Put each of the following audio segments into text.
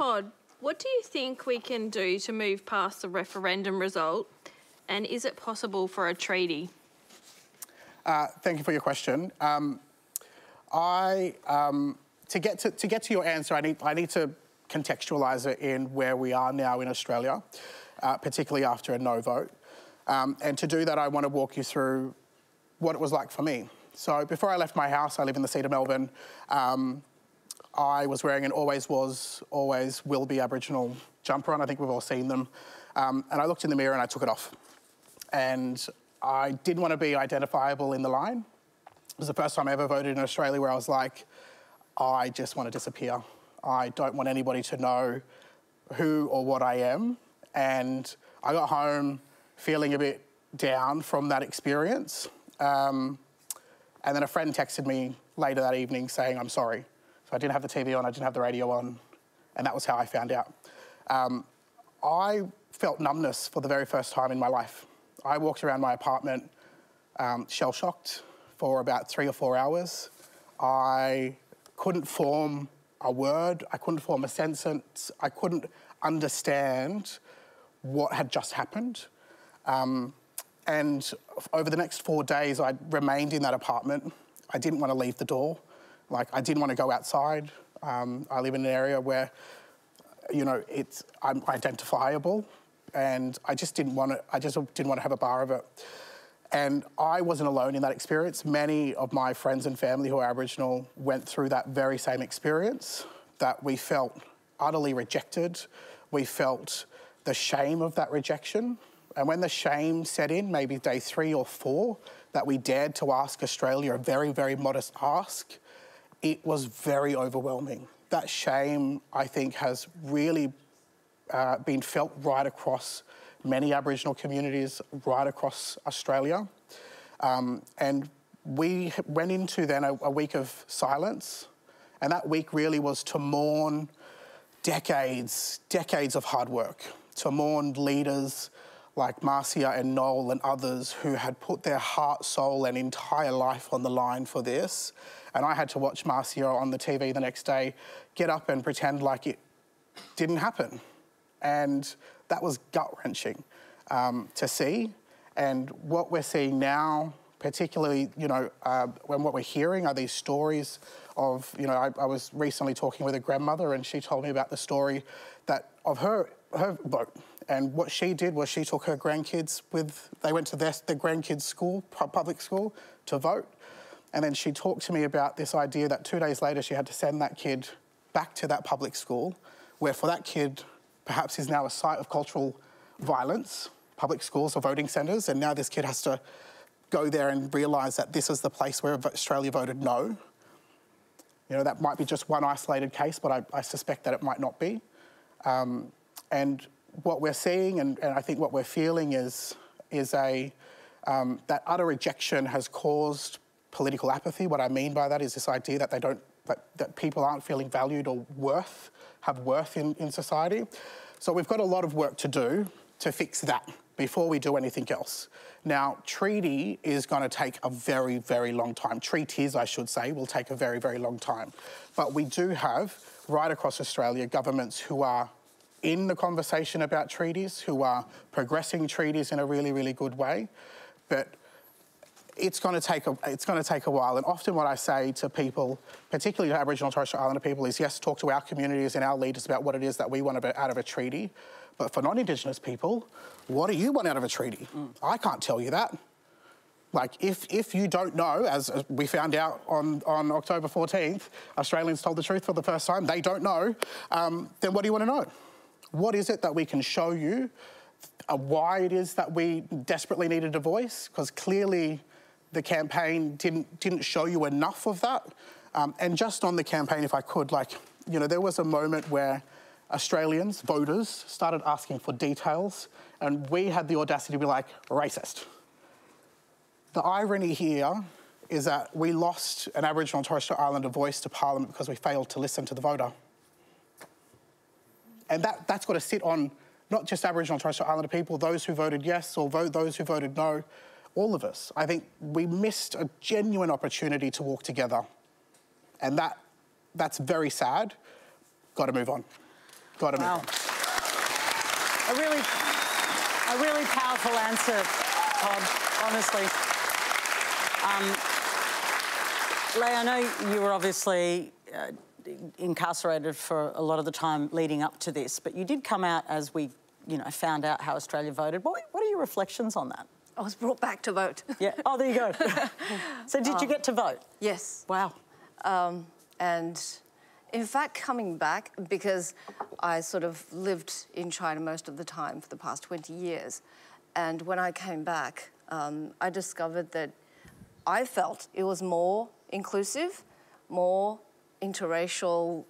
Todd, what do you think we can do to move past the referendum result? And is it possible for a treaty? Uh, thank you for your question. Um, I, um, to, get to, to get to your answer, I need, I need to contextualise it in where we are now in Australia, uh, particularly after a no vote. Um, and to do that, I want to walk you through what it was like for me. So before I left my house, I live in the seat of Melbourne. Um, I was wearing an always was, always will be Aboriginal jumper on. I think we've all seen them. Um, and I looked in the mirror and I took it off. And I didn't want to be identifiable in the line. It was the first time I ever voted in Australia where I was like, I just want to disappear. I don't want anybody to know who or what I am. And I got home feeling a bit down from that experience. Um, and then a friend texted me later that evening saying, I'm sorry. So I didn't have the TV on, I didn't have the radio on, and that was how I found out. Um, I felt numbness for the very first time in my life. I walked around my apartment um, shell shocked for about three or four hours. I couldn't form a word, I couldn't form a sentence, I couldn't understand what had just happened. Um, and over the next four days, I remained in that apartment. I didn't want to leave the door. Like, I didn't want to go outside. Um, I live in an area where, you know, it's, I'm identifiable, and I just didn't want to, I just didn't want to have a bar of it. And I wasn't alone in that experience. Many of my friends and family who are Aboriginal went through that very same experience, that we felt utterly rejected. We felt the shame of that rejection. And when the shame set in, maybe day three or four, that we dared to ask Australia a very, very modest ask, it was very overwhelming. That shame, I think, has really uh, been felt right across many Aboriginal communities right across Australia. Um, and we went into then a, a, week of silence, and that week really was to mourn decades, decades of hard work, to mourn leaders like Marcia and Noel and others who had put their heart, soul, and entire life on the line for this. And I had to watch Marcia on the TV the next day get up and pretend like it didn't happen. And that was gut wrenching um, to see. And what we're seeing now, particularly, you know, uh, when what we're hearing are these stories of, you know, I, I, was recently talking with a grandmother and she told me about the story that of her her vote. And what she did was she took her grandkids with, they went to their, their grandkids' school, public school, to vote. And then she talked to me about this idea that two days later she had to send that kid back to that public school, where for that kid, perhaps is now a site of cultural violence, public schools or voting centres, and now this kid has to go there and realise that this is the place where Australia voted no. You know, that might be just one isolated case, but I, I suspect that it might not be. Um, and what we're seeing, and, and, I think what we're feeling, is, is a, um, that utter rejection has caused political apathy. What I mean by that is this idea that they don't, that, that people aren't feeling valued or worth, have worth in, in society. So we've got a lot of work to do to fix that before we do anything else. Now, treaty is going to take a very, very long time. Treaties, I should say, will take a very, very long time. But we do have, right across Australia, governments who are in the conversation about treaties, who are progressing treaties in a really, really good way. But it's going to take a, it's going to take a while. And often what I say to people, particularly to Aboriginal and Torres Strait Islander people, is yes, talk to our communities and our leaders about what it is that we want out of a treaty. But for non-Indigenous people, what do you want out of a treaty? Mm. I can't tell you that. Like, if, if you don't know, as we found out on, on October 14th, Australians told the truth for the first time, they don't know, um, then what do you want to know? What is it that we can show you? Uh, why it is that we desperately needed a voice? Because clearly the campaign didn't, didn't show you enough of that. Um, and just on the campaign, if I could, like, you know, there was a moment where Australians, voters, started asking for details, and we had the audacity to be like, racist. The irony here is that we lost an Aboriginal and Torres Strait Islander voice to Parliament because we failed to listen to the voter. And that, that's got to sit on not just Aboriginal and Torres Strait Islander people, those who voted yes or vote, those who voted no, all of us. I think we missed a genuine opportunity to walk together. And that, that's very sad. Got to move on. Got to Wow. move on. A really, a really powerful answer, Todd, honestly. Um, Lei, I know you were obviously uh, incarcerated for a lot of the time leading up to this, but you did come out as we, you know, found out how Australia voted. What, what are your reflections on that? I was brought back to vote. Yeah. Oh, there you go. so, did you get to vote? yes. Wow. And in fact, coming back, because I sort of lived in China most of the time for the past 20 years, and when I came back, um, I discovered that I felt it was more inclusive, more interracial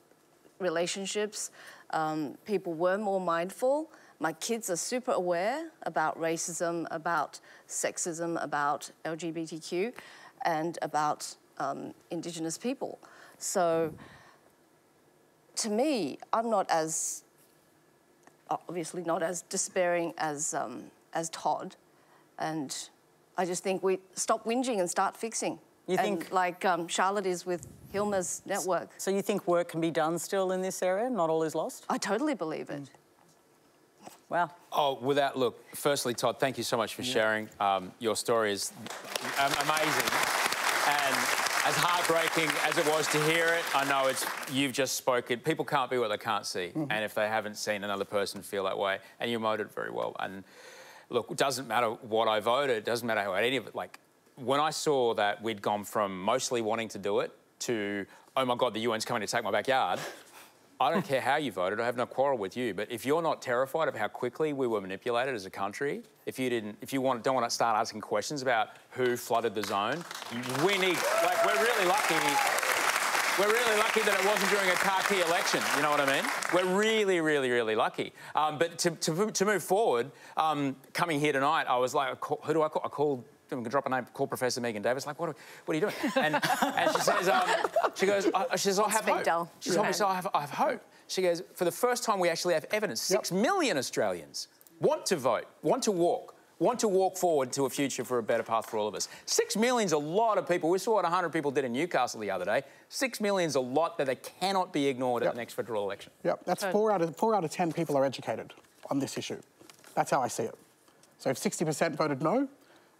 relationships. Um, people were more mindful. My kids are super aware about racism, about sexism, about LGBTQ, and about um, Indigenous people. So, to me, I'm not as obviously not as despairing as um, as Todd, and I just think we stop whinging and start fixing. You and think- like um, Charlotte is with Hilma's network? So, you think work can be done still in this area? Not all is lost? I totally believe it. Wow. Oh, without look. Firstly, Todd, thank you so much for sharing. Um, your story is amazing, and as heartbreaking as it was to hear it, I know it's you've just spoken. People can't be what they can't see, and if they haven't seen another person feel that way, and you emoted very well. And look, it doesn't matter what I voted. It doesn't matter how any of it. Like when I saw that we'd gone from mostly wanting to do it to oh my god, the UN's coming to take my backyard. I don't care how you voted. I have no quarrel with you. But if you're not terrified of how quickly we were manipulated as a country, if you didn't, if you want, don't want to start asking questions about who flooded the zone, we need. Like we're really lucky. We're really lucky that it wasn't during a key election. You know what I mean? We're really, really, really lucky. Um, but to, to, to move forward, um, coming here tonight, I was like, who do I call? I called. I'm gonna drop a name. Call Professor Megan Davis. Like, what? Are, what are you doing? And, and she says, um, she goes, uh, she says, I have hope. dull. She told me, so I have, I have hope. She goes, for the first time, we actually have evidence. Six million Australians want to vote, want to walk, want to walk forward to a future for a better path for all of us. Six million's a lot of people. We saw what 100 people did in Newcastle the other day. Six million's a lot that they cannot be ignored at the next federal election. Yep, that's four out of four out of ten people are educated on this issue. That's how I see it. So if 60% voted no,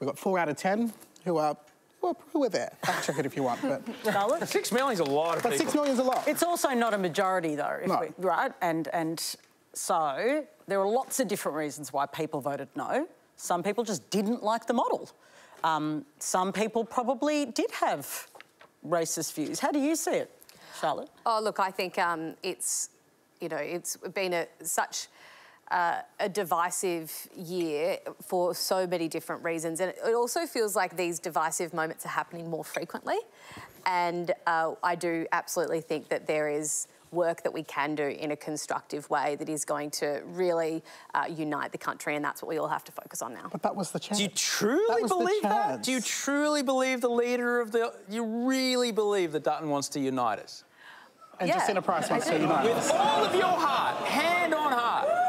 we've got four out of ten who are well, who are there. Fact check it if you want, but Charlotte? Six million's a lot of but people. six million's a lot. It's also not a majority, though, if No. we, right? And and so there are lots of different reasons why people voted no. Some people just didn't like the model. Um, some people probably did have racist views. How do you see it, Charlotte? Oh, look, I think um, it's, you know, it's been a, such uh, a divisive year for so many different reasons. And it also feels like these divisive moments are happening more frequently. And uh, I do absolutely think that there is work that we can do in a constructive way that is going to really uh, unite the country. And that's what we all have to focus on now. but that was the chance. Do you truly That believe that? Do you truly believe the leader of the? You really believe that Dutton wants to unite us? and Yeah, Jacinta Price wants to unite us. With all of your heart, hand on heart.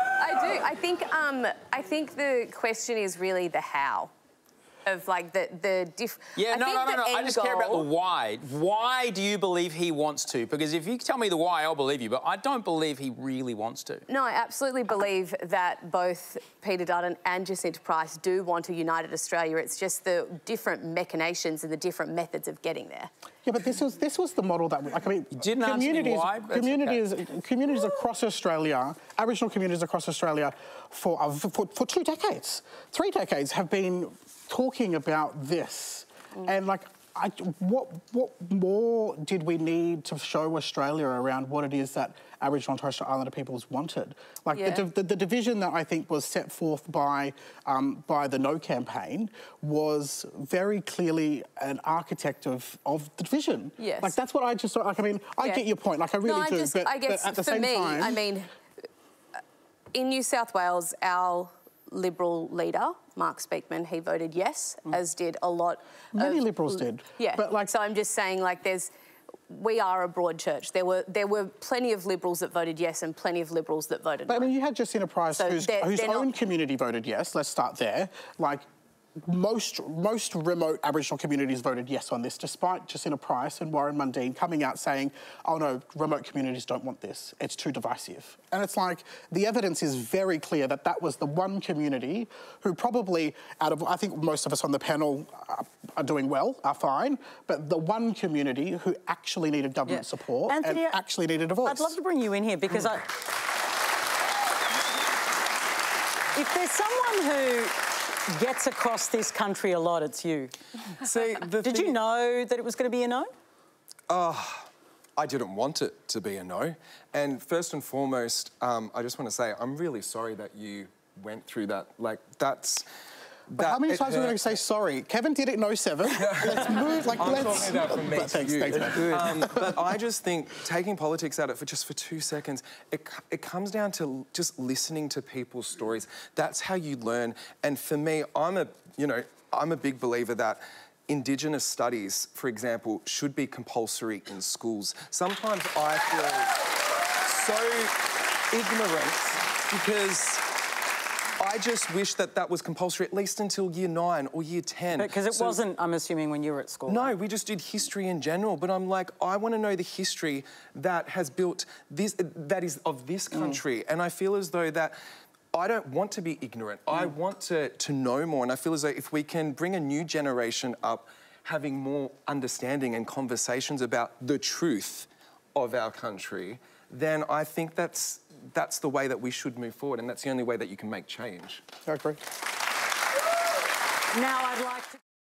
I think. Um, I think the question is really the how, of like the the diff. Yeah, I no, think no, no, no. I end just care about the why. Why do you believe he wants to? Because if you tell me the why, I'll believe you. But I don't believe he really wants to. No, I absolutely believe that both Peter Dutton and Jacinta Price do want a united Australia. It's just the different machinations and the different methods of getting there. Yeah, but this was this was the model that like I mean, didn't answer me communities, why, but it's communities, communities across Australia, Aboriginal communities across Australia, for, uh, for for two decades, three decades, have been talking about this, Mm. and like. I, what what more did we need to show Australia around what it is that Aboriginal and Torres Strait Islander peoples wanted? Like Yeah. the, the, the division that I think was set forth by um, by the No campaign was very clearly an architect of, of the division. Yes. Like that's what I just like. I mean, I Yeah. get your point. Like I really no, I do. just, but, I guess but at the for same me, time, I mean, in New South Wales, our Liberal leader, Mark Speakman, he voted yes, as did a lot. Mm. Many of- Liberals did. Yeah, But, like- so I'm just saying, like, there's. We are a broad church. There were there were plenty of Liberals that voted yes and plenty of Liberals that voted But I mean, you had Jacinta Price, So whose, whose own not- community voted yes. Let's start there. Like, most most remote Aboriginal communities voted yes on this, despite Jacinta Price and Warren Mundine coming out saying, "Oh no, remote communities don't want this. It's too divisive." And it's like the evidence is very clear that that was the one community who probably, out of I think most of us on the panel are, are doing well, are fine, but the one community who actually needed government Yeah. support Anthony, and actually needed a voice. I'd love to bring you in here because hmm. I. If there's someone who gets across this country a lot, it's you. See, the Did you know that it was going to be a no? I didn't want it to be a no. And first and foremost, um, I just want to say I'm really sorry that you went through that. Like that's. But how many times are we going to say sorry? Kevin did it in 07. let's move. Like, I'm let's. talking about from me But to thanks, you. thanks. Um, but I just think taking politics out of it for just for two seconds, it, it comes down to just listening to people's stories. That's how you learn. And for me, I'm a you know I'm a big believer that. Indigenous studies, for example, should be compulsory in schools. Sometimes I feel so ignorant because I just wish that that was compulsory at least until year nine or year 10. Because it So- wasn't, I'm assuming, when you were at school. no, we just did history in general. But I'm like, I want to know the history that has built this, that is of this mm. country. And I feel as though that I don't want to be ignorant. I mm. want to, to know more. And I feel as though if we can bring a new generation up having more understanding and conversations about the truth of our country, then I think that's, that's the way that we should move forward. And that's the only way that you can make change. I agree. Now I'd like to.